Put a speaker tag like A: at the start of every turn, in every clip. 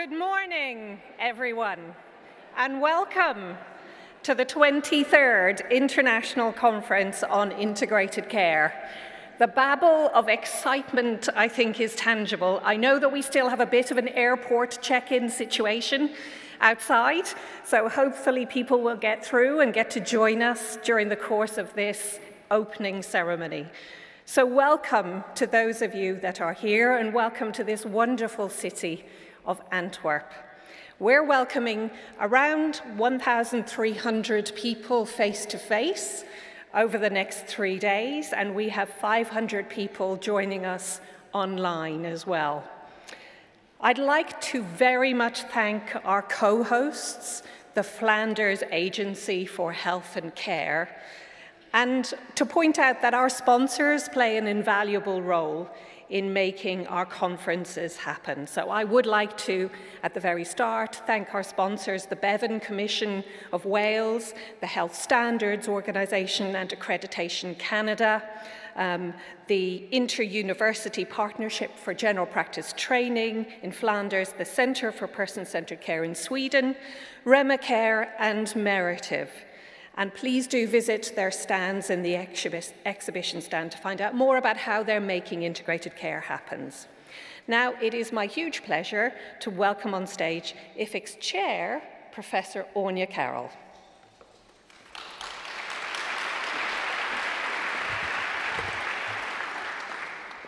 A: Good morning, everyone, and welcome to the 23rd International Conference on Integrated Care. The babble of excitement, I think, is tangible. I know that we still have a bit of an airport check in situation outside, so hopefully people will get through and get to join us during the course of this opening ceremony. So, welcome to those of you that are here, and welcome to this wonderful city of Antwerp. We're welcoming around 1,300 people face to face over the next three days, and we have 500 people joining us online as well. I'd like to very much thank our co hosts, the Flanders Agency for Health and Care, and to point out that our sponsors play an invaluable role in making our conferences happen. So I would like to, at the very start, thank our sponsors, the Bevan Commission of Wales, the Health Standards Organisation and Accreditation Canada, um, the Inter-University Partnership for General Practice Training in Flanders, the Centre for Person-Centred Care in Sweden, Remicare and Merative. And please do visit their stands in the exhibition stand to find out more about how they're making integrated care happens. Now, it is my huge pleasure to welcome on stage IFIC's chair, Professor Áine Carroll.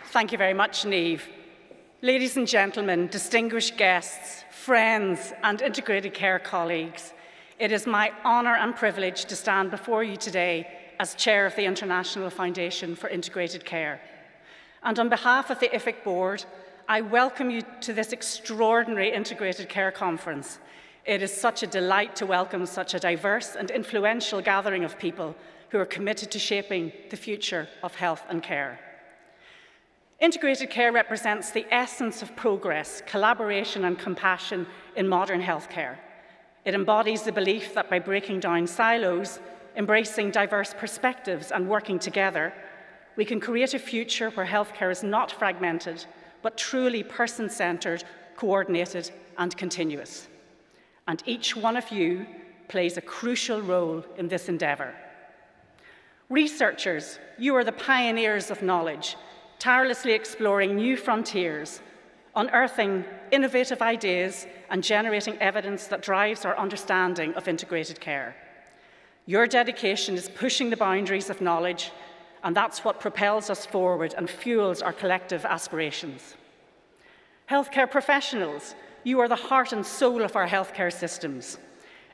B: Thank you very much, Niamh. Ladies and gentlemen, distinguished guests, friends, and integrated care colleagues, it is my honour and privilege to stand before you today as Chair of the International Foundation for Integrated Care. And on behalf of the IFIC Board, I welcome you to this extraordinary Integrated Care Conference. It is such a delight to welcome such a diverse and influential gathering of people who are committed to shaping the future of health and care. Integrated care represents the essence of progress, collaboration and compassion in modern healthcare. It embodies the belief that by breaking down silos, embracing diverse perspectives, and working together, we can create a future where healthcare is not fragmented, but truly person centred, coordinated, and continuous. And each one of you plays a crucial role in this endeavour. Researchers, you are the pioneers of knowledge, tirelessly exploring new frontiers unearthing innovative ideas and generating evidence that drives our understanding of integrated care. Your dedication is pushing the boundaries of knowledge, and that's what propels us forward and fuels our collective aspirations. Healthcare professionals, you are the heart and soul of our healthcare systems.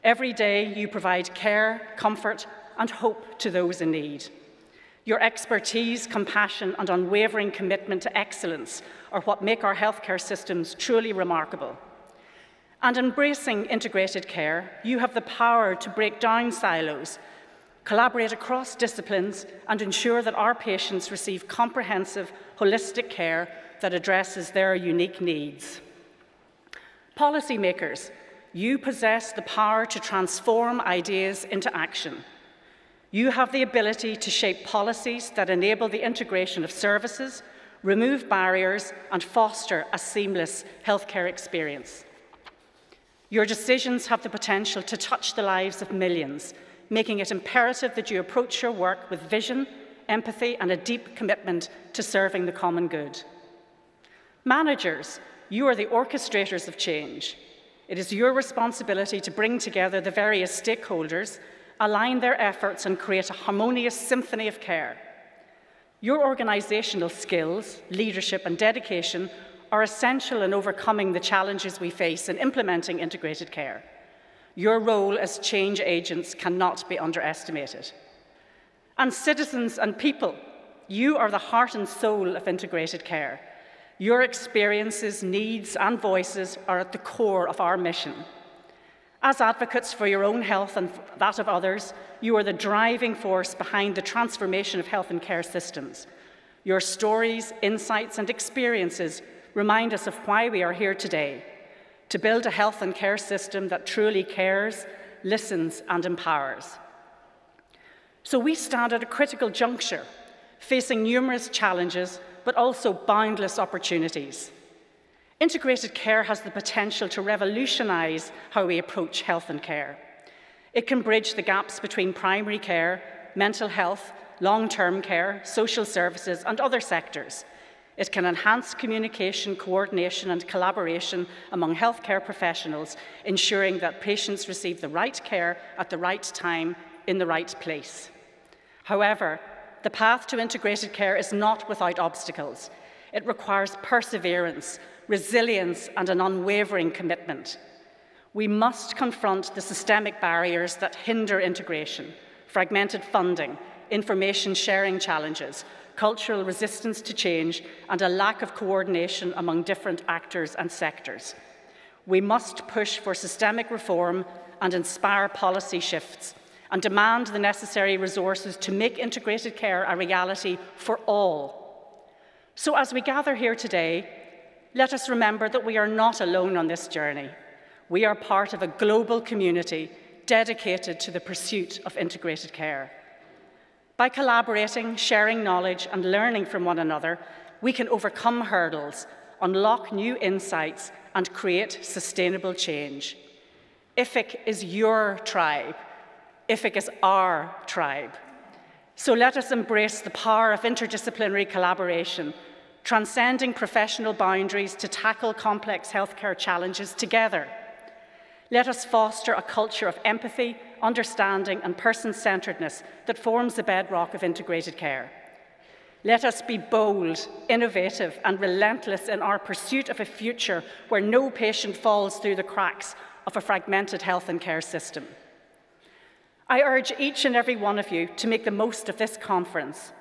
B: Every day, you provide care, comfort, and hope to those in need. Your expertise, compassion, and unwavering commitment to excellence are what make our healthcare systems truly remarkable. And embracing integrated care, you have the power to break down silos, collaborate across disciplines, and ensure that our patients receive comprehensive, holistic care that addresses their unique needs. Policymakers, you possess the power to transform ideas into action. You have the ability to shape policies that enable the integration of services, remove barriers, and foster a seamless healthcare experience. Your decisions have the potential to touch the lives of millions, making it imperative that you approach your work with vision, empathy, and a deep commitment to serving the common good. Managers, you are the orchestrators of change. It is your responsibility to bring together the various stakeholders align their efforts and create a harmonious symphony of care. Your organisational skills, leadership and dedication are essential in overcoming the challenges we face in implementing integrated care. Your role as change agents cannot be underestimated. And citizens and people, you are the heart and soul of integrated care. Your experiences, needs and voices are at the core of our mission. As advocates for your own health and that of others, you are the driving force behind the transformation of health and care systems. Your stories, insights, and experiences remind us of why we are here today to build a health and care system that truly cares, listens, and empowers. So we stand at a critical juncture, facing numerous challenges, but also boundless opportunities. Integrated care has the potential to revolutionise how we approach health and care. It can bridge the gaps between primary care, mental health, long-term care, social services and other sectors. It can enhance communication, coordination and collaboration among healthcare professionals, ensuring that patients receive the right care at the right time in the right place. However, the path to integrated care is not without obstacles. It requires perseverance, resilience, and an unwavering commitment. We must confront the systemic barriers that hinder integration, fragmented funding, information sharing challenges, cultural resistance to change, and a lack of coordination among different actors and sectors. We must push for systemic reform and inspire policy shifts and demand the necessary resources to make integrated care a reality for all. So as we gather here today, let us remember that we are not alone on this journey. We are part of a global community dedicated to the pursuit of integrated care. By collaborating, sharing knowledge, and learning from one another, we can overcome hurdles, unlock new insights, and create sustainable change. IFIC is your tribe. IFIC is our tribe. So let us embrace the power of interdisciplinary collaboration transcending professional boundaries to tackle complex healthcare challenges together. Let us foster a culture of empathy, understanding, and person centeredness that forms the bedrock of integrated care. Let us be bold, innovative, and relentless in our pursuit of a future where no patient falls through the cracks of a fragmented health and care system. I urge each and every one of you to make the most of this conference,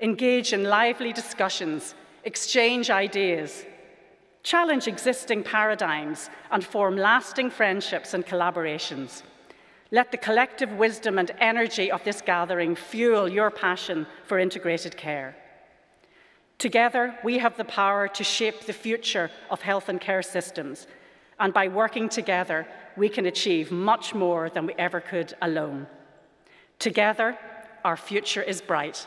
B: engage in lively discussions exchange ideas, challenge existing paradigms, and form lasting friendships and collaborations. Let the collective wisdom and energy of this gathering fuel your passion for integrated care. Together, we have the power to shape the future of health and care systems, and by working together, we can achieve much more than we ever could alone. Together, our future is bright.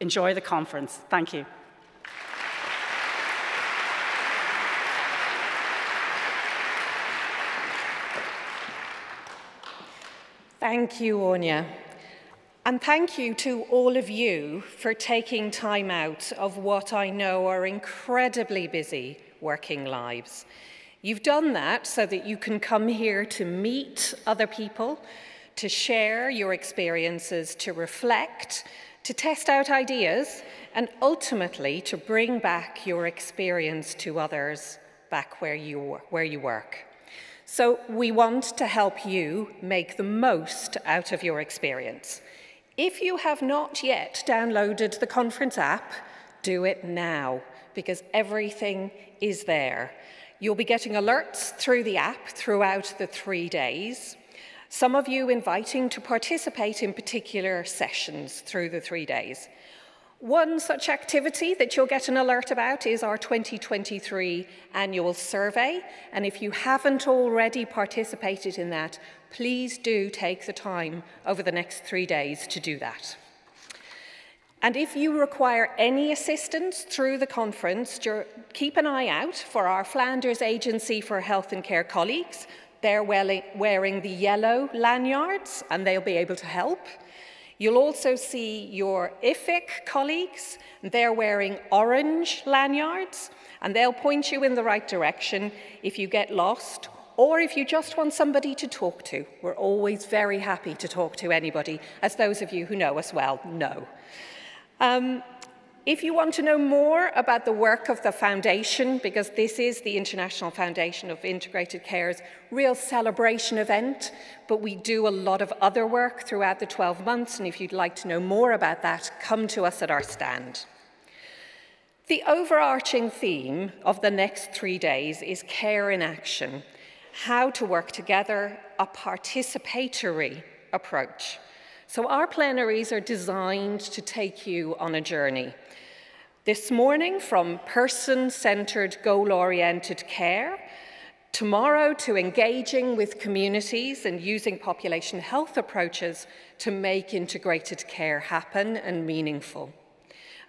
B: Enjoy the conference. Thank you.
A: Thank you, Áine. And thank you to all of you for taking time out of what I know are incredibly busy working lives. You've done that so that you can come here to meet other people, to share your experiences, to reflect, to test out ideas, and ultimately to bring back your experience to others back where you, where you work. So we want to help you make the most out of your experience. If you have not yet downloaded the conference app, do it now because everything is there. You'll be getting alerts through the app throughout the three days. Some of you inviting to participate in particular sessions through the three days. One such activity that you'll get an alert about is our 2023 annual survey. And if you haven't already participated in that, please do take the time over the next three days to do that. And if you require any assistance through the conference, keep an eye out for our Flanders Agency for Health and Care colleagues. They're wearing the yellow lanyards and they'll be able to help. You'll also see your IFIC colleagues. They're wearing orange lanyards, and they'll point you in the right direction if you get lost or if you just want somebody to talk to. We're always very happy to talk to anybody, as those of you who know us well know. Um, if you want to know more about the work of the Foundation, because this is the International Foundation of Integrated Care's real celebration event, but we do a lot of other work throughout the 12 months, and if you'd like to know more about that, come to us at our stand. The overarching theme of the next three days is care in action, how to work together, a participatory approach. So our plenaries are designed to take you on a journey. This morning from person-centered, goal-oriented care, tomorrow to engaging with communities and using population health approaches to make integrated care happen and meaningful.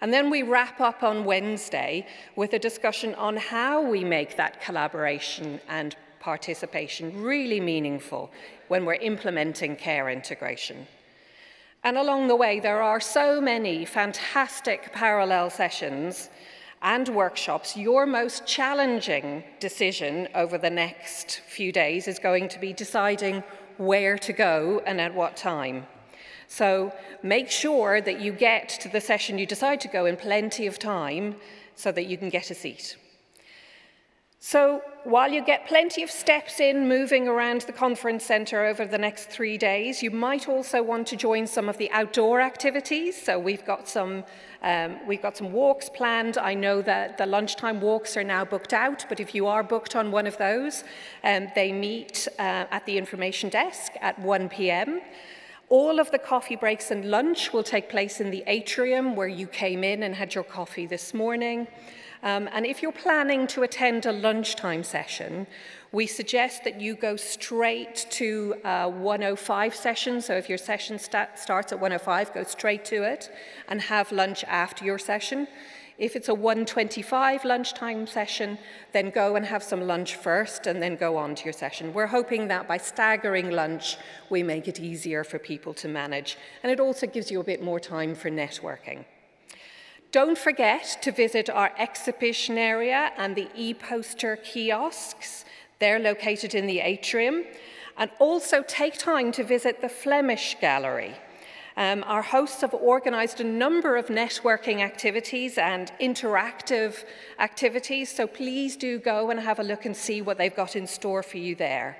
A: And then we wrap up on Wednesday with a discussion on how we make that collaboration and participation really meaningful when we're implementing care integration. And along the way, there are so many fantastic parallel sessions and workshops. Your most challenging decision over the next few days is going to be deciding where to go and at what time. So make sure that you get to the session you decide to go in plenty of time so that you can get a seat. So while you get plenty of steps in moving around the conference centre over the next three days, you might also want to join some of the outdoor activities. So we've got some, um, we've got some walks planned. I know that the lunchtime walks are now booked out, but if you are booked on one of those, um, they meet uh, at the information desk at 1 p.m. All of the coffee breaks and lunch will take place in the atrium where you came in and had your coffee this morning. Um, and if you're planning to attend a lunchtime session, we suggest that you go straight to uh, 105 session. So if your session starts at 105, go straight to it and have lunch after your session. If it's a 125 lunchtime session, then go and have some lunch first and then go on to your session. We're hoping that by staggering lunch, we make it easier for people to manage. And it also gives you a bit more time for networking. Don't forget to visit our exhibition area and the e-poster kiosks. They're located in the atrium. And also take time to visit the Flemish Gallery. Um, our hosts have organised a number of networking activities and interactive activities, so please do go and have a look and see what they've got in store for you there.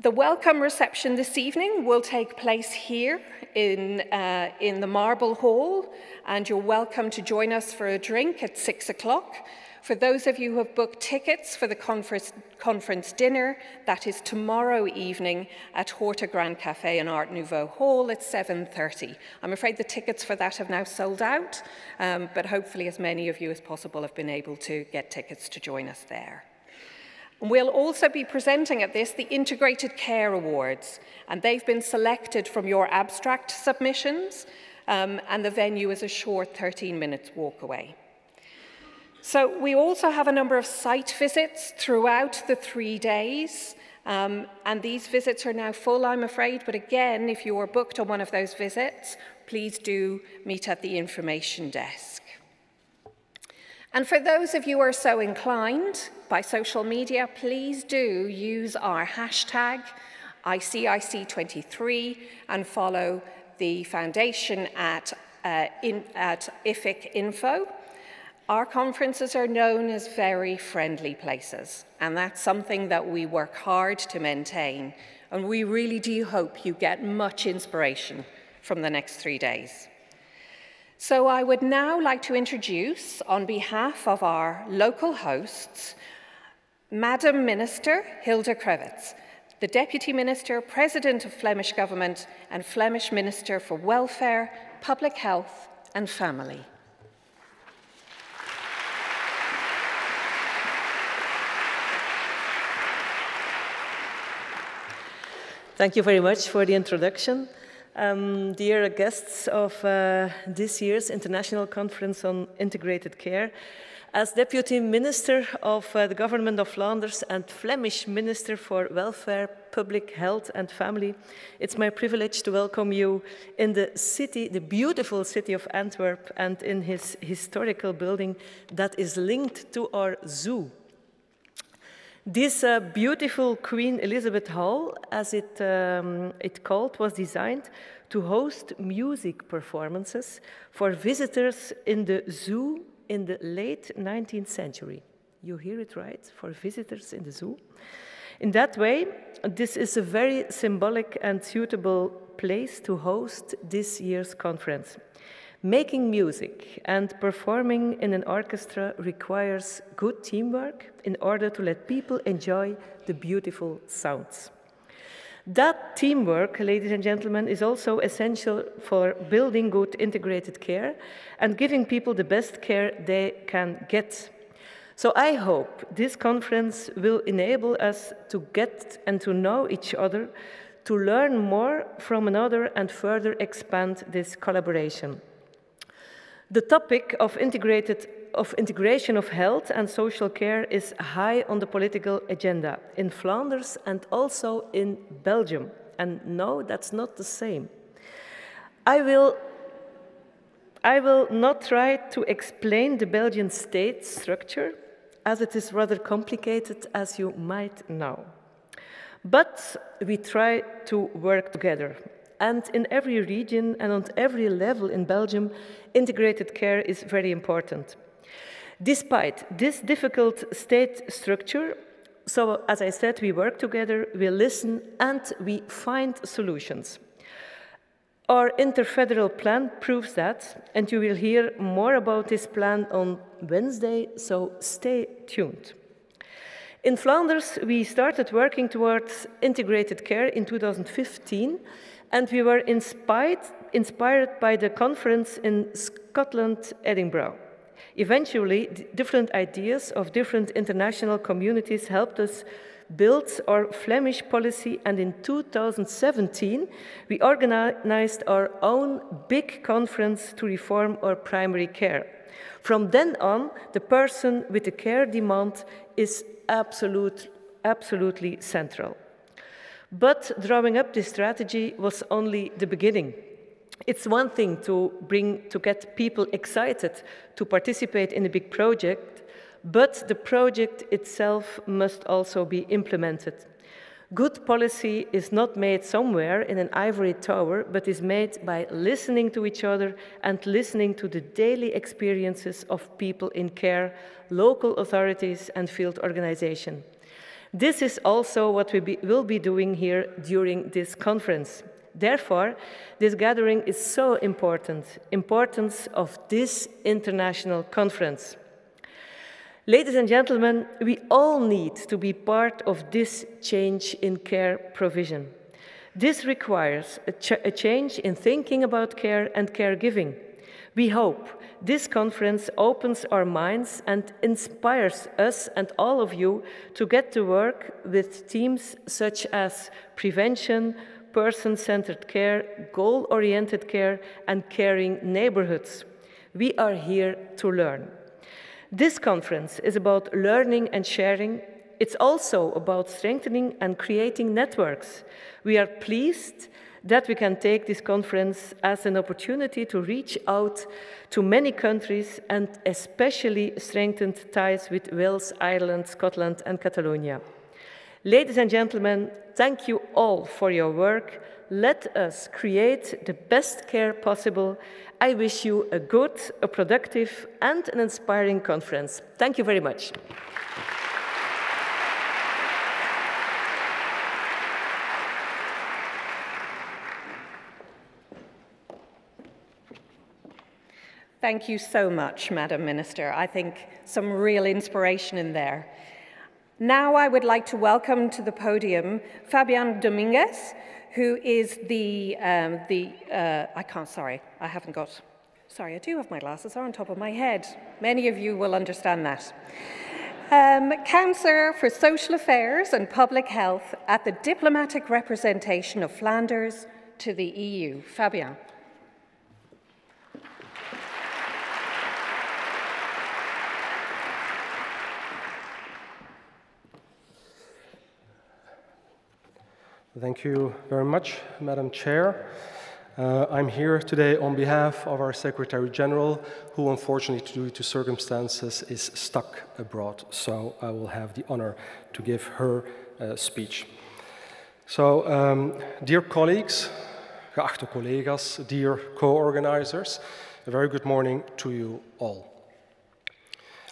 A: The welcome reception this evening will take place here in, uh, in the Marble Hall, and you're welcome to join us for a drink at six o'clock. For those of you who have booked tickets for the conference, conference dinner, that is tomorrow evening at Horta Grand Cafe and Art Nouveau Hall at 7.30. I'm afraid the tickets for that have now sold out, um, but hopefully as many of you as possible have been able to get tickets to join us there. We'll also be presenting at this the Integrated Care Awards, and they've been selected from your abstract submissions, um, and the venue is a short 13 minutes walk away. So we also have a number of site visits throughout the three days, um, and these visits are now full, I'm afraid, but again, if you are booked on one of those visits, please do meet at the information desk. And for those of you who are so inclined by social media, please do use our hashtag ICIC23 and follow the foundation at, uh, in, at IFIC Info. Our conferences are known as very friendly places, and that's something that we work hard to maintain. And we really do hope you get much inspiration from the next three days. So I would now like to introduce, on behalf of our local hosts, Madam Minister Hilde Crevits, the Deputy Minister, President of Flemish Government, and Flemish Minister for Welfare, Public Health and Family.
C: Thank you very much for the introduction. Um, dear guests of uh, this year's International Conference on Integrated Care, as Deputy Minister of uh, the Government of Flanders and Flemish Minister for Welfare, Public Health and Family, it's my privilege to welcome you in the city, the beautiful city of Antwerp, and in his historical building that is linked to our zoo. This uh, beautiful Queen Elizabeth Hall, as it, um, it called, was designed to host music performances for visitors in the zoo in the late 19th century. You hear it right, for visitors in the zoo. In that way, this is a very symbolic and suitable place to host this year's conference. Making music and performing in an orchestra requires good teamwork in order to let people enjoy the beautiful sounds. That teamwork, ladies and gentlemen, is also essential for building good integrated care and giving people the best care they can get. So I hope this conference will enable us to get and to know each other, to learn more from another and further expand this collaboration. The topic of, integrated, of integration of health and social care is high on the political agenda in Flanders and also in Belgium. And no, that's not the same. I will, I will not try to explain the Belgian state structure, as it is rather complicated, as you might know. But we try to work together. And in every region and on every level in Belgium, integrated care is very important. Despite this difficult state structure, so as I said, we work together, we listen, and we find solutions. Our interfederal plan proves that, and you will hear more about this plan on Wednesday, so stay tuned. In Flanders, we started working towards integrated care in 2015, and we were inspired, inspired by the conference in Scotland, Edinburgh. Eventually, different ideas of different international communities helped us build our Flemish policy, and in 2017, we organized our own big conference to reform our primary care. From then on, the person with the care demand is absolute, absolutely central. But drawing up this strategy was only the beginning. It's one thing to bring to get people excited to participate in a big project, but the project itself must also be implemented. Good policy is not made somewhere in an ivory tower, but is made by listening to each other and listening to the daily experiences of people in care, local authorities and field organization. This is also what we be, will be doing here during this conference. Therefore, this gathering is so important, importance of this international conference. Ladies and gentlemen, we all need to be part of this change in care provision. This requires a, ch a, change in thinking about care and caregiving. We hope this conference opens our minds and inspires us and all of you to get to work with themes such as prevention, person-centered care, goal-oriented care, and caring neighborhoods. We are here to learn. This conference is about learning and sharing. It's also about strengthening and creating networks. We are pleased that we can take this conference as an opportunity to reach out to many countries and especially strengthen ties with Wales, Ireland, Scotland and Catalonia. Ladies and gentlemen, thank you all for your work. Let us create the best care possible I wish you a good, a productive, and an inspiring conference. Thank you very much.
A: Thank you so much, Madam Minister. I think some real inspiration in there. Now I would like to welcome to the podium Fabian Dominguez, who is the, um, the uh, I can't, sorry, I haven't got, sorry, I do have my glasses on top of my head. Many of you will understand that. Um, Councillor for Social Affairs and Public Health at the Diplomatic Representation of Flanders to the EU. Fabian.
D: Thank you very much, Madam Chair. Uh, I'm here today on behalf of our Secretary General, who unfortunately, due to circumstances, is stuck abroad. So I will have the honor to give her uh, speech. So, um, dear colleagues, geachte collega's, dear co-organizers, a very good morning to you all.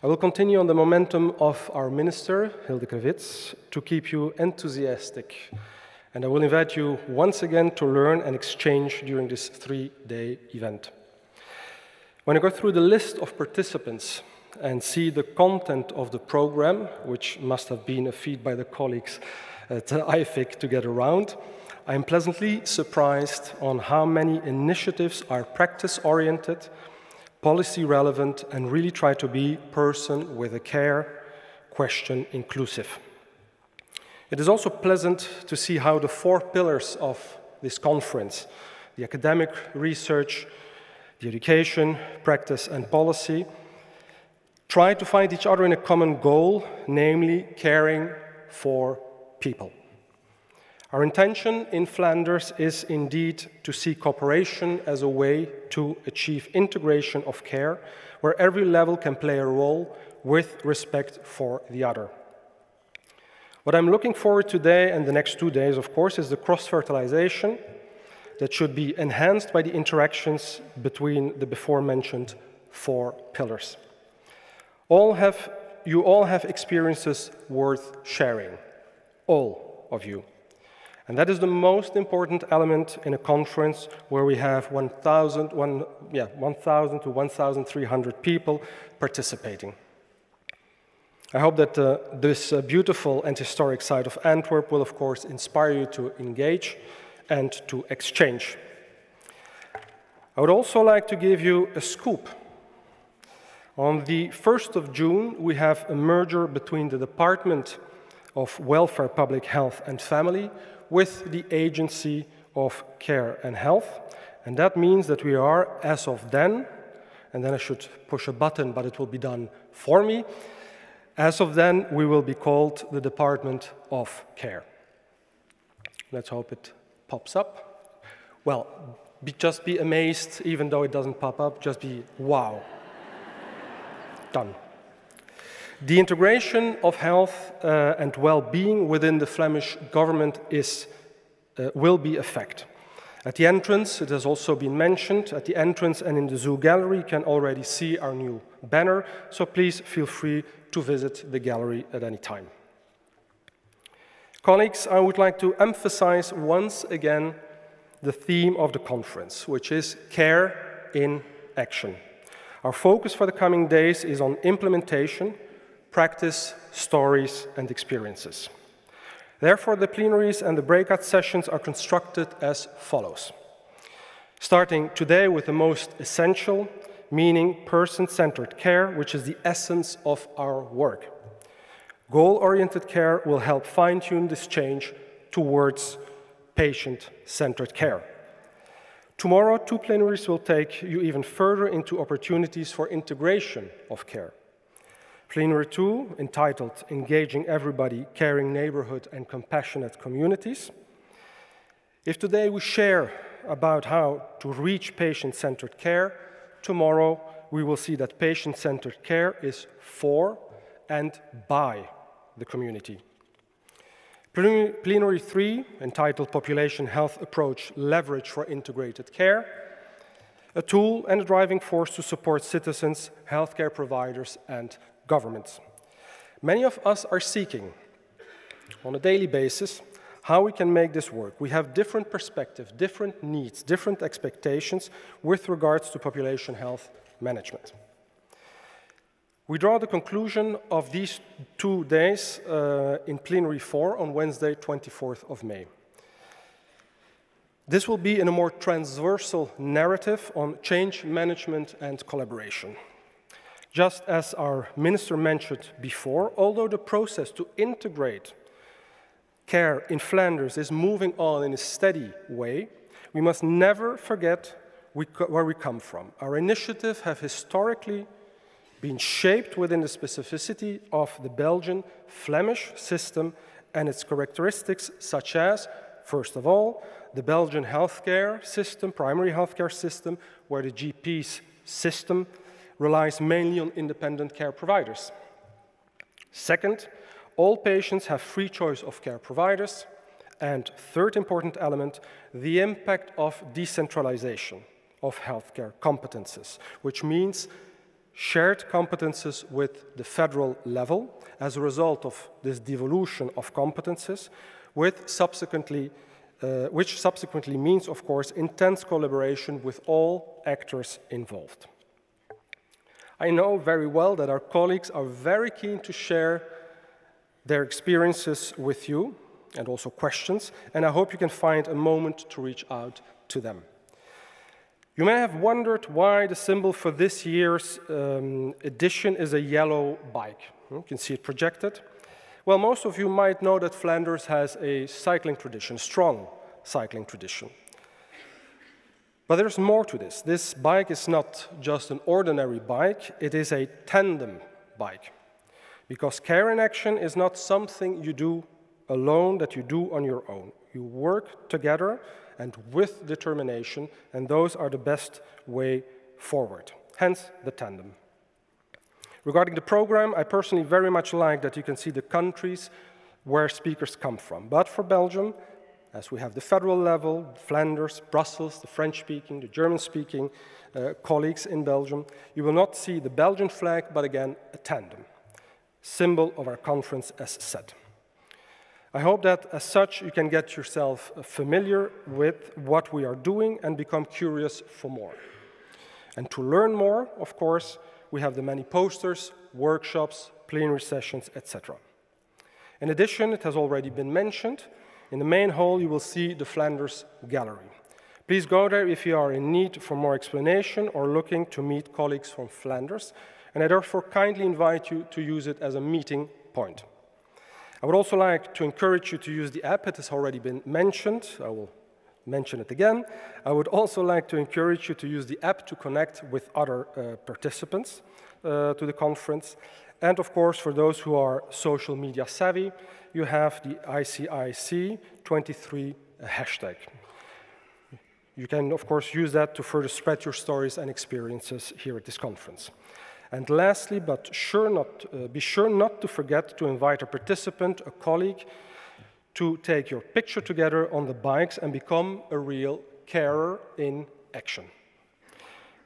D: I will continue on the momentum of our Minister, Hilde Crevits, to keep you enthusiastic and I will invite you once again to learn and exchange during this three-day event. When I go through the list of participants and see the content of the program, which must have been a feat by the colleagues uh, at IFIC to get around, I am pleasantly surprised on how many initiatives are practice-oriented, policy-relevant, and really try to be person with a care, question inclusive. It is also pleasant to see how the four pillars of this conference, the academic research, the education, practice, and policy, try to find each other in a common goal, namely caring for people. Our intention in Flanders is indeed to see cooperation as a way to achieve integration of care, where every level can play a role with respect for the other. What I'm looking forward to today and the next two days, of course, is the cross-fertilization that should be enhanced by the interactions between the before mentioned four pillars. All have, you all have experiences worth sharing, all of you. And that is the most important element in a conference where we have 1,000 1, yeah, 1, to 1,300 people participating. I hope that uh, this uh, beautiful and historic site of Antwerp will, of course, inspire you to engage and to exchange. I would also like to give you a scoop. On the 1st of June, we have a merger between the Department of Welfare, Public Health and Family with the Agency of Care and Health. And that means that we are, as of then, and then I should push a button, but it will be done for me. As of then, we will be called the Department of Care. Let's hope it pops up. Well, be, just be amazed, even though it doesn't pop up, just be wow. Done. The integration of health uh, and well-being within the Flemish government is, uh, will be a fact. At the entrance, it has also been mentioned, at the entrance and in the zoo gallery, you can already see our new banner, so please feel free to visit the gallery at any time. Colleagues, I would like to emphasize once again the theme of the conference, which is care in action. Our focus for the coming days is on implementation, practice, stories, and experiences. Therefore, the plenaries and the breakout sessions are constructed as follows. Starting today with the most essential, meaning person-centered care, which is the essence of our work. Goal-oriented care will help fine-tune this change towards patient-centered care. Tomorrow, two plenaries will take you even further into opportunities for integration of care. Plenary 2, entitled Engaging Everybody, Caring Neighborhood and Compassionate Communities. If today we share about how to reach patient-centered care, tomorrow we will see that patient-centered care is for and by the community. Plenary 3, entitled Population Health Approach Leverage for Integrated Care, a tool and a driving force to support citizens, healthcare providers, and governments. Many of us are seeking, on a daily basis, how we can make this work. We have different perspectives, different needs, different expectations with regards to population health management. We draw the conclusion of these two days uh, in plenary 4 on Wednesday, 24th of May. This will be in a more transversal narrative on change management and collaboration. Just as our minister mentioned before, although the process to integrate care in Flanders is moving on in a steady way, we must never forget we where we come from. Our initiative have historically been shaped within the specificity of the Belgian Flemish system and its characteristics such as, first of all, the Belgian healthcare system, primary healthcare system, where the GP's system relies mainly on independent care providers. Second, all patients have free choice of care providers. And third important element, the impact of decentralization of healthcare competences, which means shared competences with the federal level as a result of this devolution of competences, with subsequently, uh, which subsequently means, of course, intense collaboration with all actors involved. I know very well that our colleagues are very keen to share their experiences with you and also questions, and I hope you can find a moment to reach out to them. You may have wondered why the symbol for this year's um, edition is a yellow bike. You can see it projected. Well, most of you might know that Flanders has a cycling tradition, strong cycling tradition. But there's more to this. This bike is not just an ordinary bike, it is a tandem bike. Because care in action is not something you do alone, that you do on your own. You work together and with determination, and those are the best way forward. Hence the tandem. Regarding the program, I personally very much like that you can see the countries where speakers come from. But for Belgium, as we have the federal level, Flanders, Brussels, the French-speaking, the German-speaking uh, colleagues in Belgium, you will not see the Belgian flag, but again, a tandem, symbol of our conference as said. I hope that as such you can get yourself uh, familiar with what we are doing and become curious for more. And to learn more, of course, we have the many posters, workshops, plenary sessions, etc. In addition, it has already been mentioned, in the main hall you will see the Flanders Gallery. Please go there if you are in need for more explanation or looking to meet colleagues from Flanders, and I therefore kindly invite you to use it as a meeting point. I would also like to encourage you to use the app. It has already been mentioned. I will mention it again. I would also like to encourage you to use the app to connect with other uh, participants uh, to the conference. And of course, for those who are social media savvy, you have the ICIC23 hashtag. You can, of course, use that to further spread your stories and experiences here at this conference. And lastly, but sure not, uh, be sure not to forget to invite a participant, a colleague, to take your picture together on the bikes and become a real carer in action.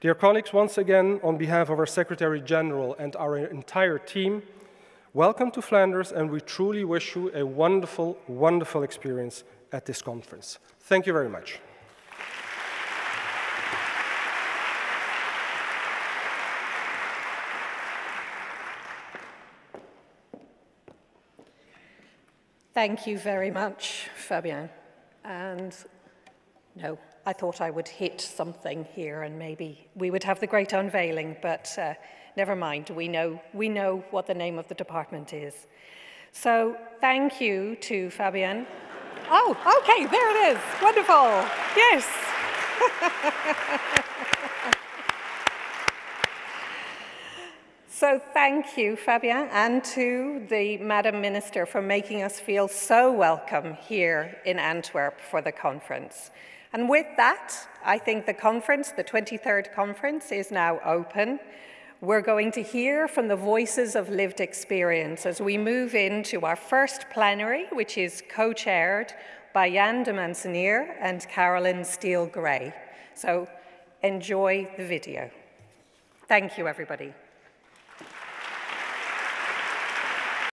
D: Dear colleagues, once again, on behalf of our Secretary General and our entire team, welcome to Flanders, and we truly wish you a wonderful, wonderful experience at this conference. Thank you very much.
A: Thank you very much, Fabian. And no, I thought I would hit something here and maybe we would have the great unveiling, but uh, never mind, we know, we know what the name of the department is. So thank you to Fabian. Oh, okay, there it is. Wonderful. Yes. So thank you, Fabian, and to the Madam Minister for making us feel so welcome here in Antwerp for the conference. And with that, I think the conference, the 23rd conference, is now open. We're going to hear from the voices of lived experience as we move into our first plenary, which is co-chaired by Jan De Maeseneer and Carolyn Steele-Gray. So enjoy the video. Thank you, everybody.